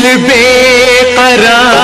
दिल बेकरार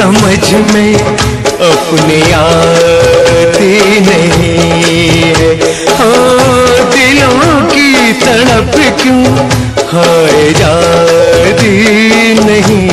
समझ में अपने आती नहीं। हाँ, दिलों की तड़प क्यों हाय जाती नहीं?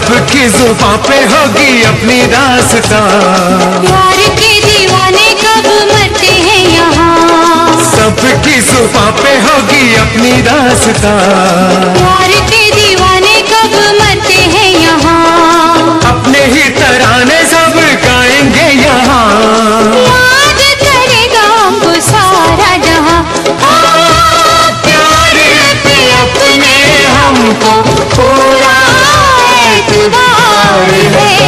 सबकी जुबा पे होगी अपनी रास्ता। प्यार के दीवाने कब मरते हैं यहाँ? सबकी जुबा पे होगी अपनी रास्ता। Hare